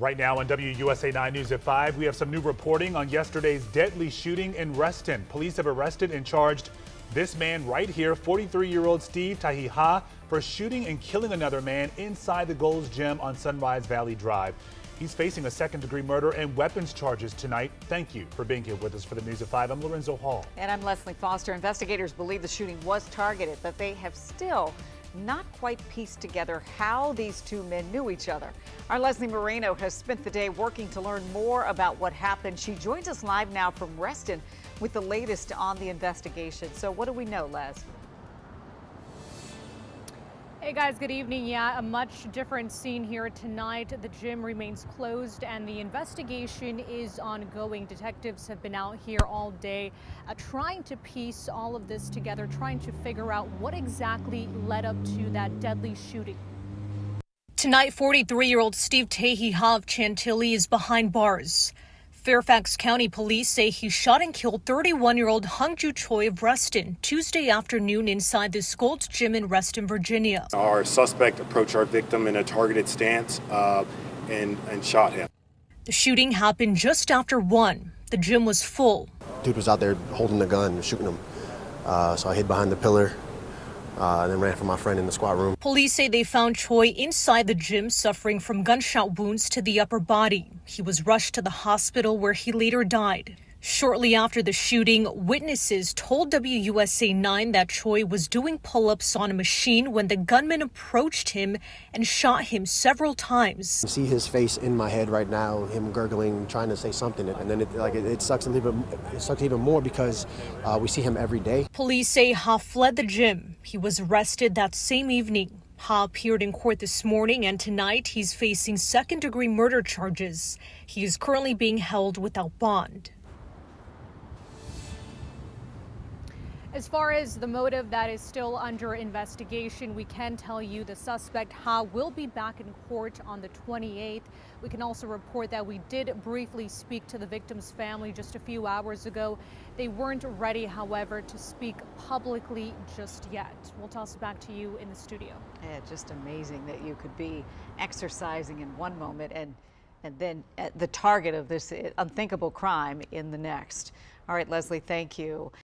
Right now on WUSA 9 News at 5, we have some new reporting on yesterday's deadly shooting in Reston. Police have arrested and charged this man right here, 43-year-old Steve Tahi Ha, for shooting and killing another man inside the Gold's Gym on Sunrise Valley Drive. He's facing a second-degree murder and weapons charges tonight. Thank you for being here with us for the News at 5. I'm Lorenzo Hall. And I'm Lesli Foster. Investigators believe the shooting was targeted, but they have still not quite pieced together how these two men knew each other. Our Leslie Moreno has spent the day working to learn more about what happened. She joins us live now from Reston with the latest on the investigation. So what do we know, Les? Hey guys, good evening. Yeah, a much different scene here tonight. The gym remains closed and the investigation is ongoing. Detectives have been out here all day uh, trying to piece all of this together, trying to figure out what exactly led up to that deadly shooting. Tonight, 43-year-old Steve Tahi of Chantilly is behind bars. Fairfax County police say he shot and killed 31 year old Hung Hungju Choi of Reston Tuesday afternoon inside the Gold's Gym in Reston, Virginia. Our suspect approached our victim in a targeted stance uh, and, and shot him. The shooting happened just after 1. The gym was full. Dude was out there holding the gun, shooting him. Uh, so I hid behind the pillar, uh, and then ran for my friend in the squad room. Police say they found Choi inside the gym suffering from gunshot wounds to the upper body. He was rushed to the hospital where he later died. Shortly after the shooting, witnesses told WUSA 9 that Choi was doing pull ups on a machine when the gunman approached him and shot him several times. I see his face in my head right now, him gurgling, trying to say something, and then it, like, it, it sucks, bit, it sucks even more because uh, we see him every day. Police say Ha fled the gym. He was arrested that same evening. Ha appeared in court this morning and tonight he's facing second degree murder charges. He is currently being held without bond. As far as the motive that is still under investigation, we can tell you the suspect Ha will be back in court on the 28th. We can also report that we did briefly speak to the victim's family just a few hours ago. They weren't ready, however, to speak publicly just yet. We'll toss it back to you in the studio. Yeah, just amazing that you could be exercising in one moment and and then uh, the target of this unthinkable crime in the next. All right, Leslie, thank you.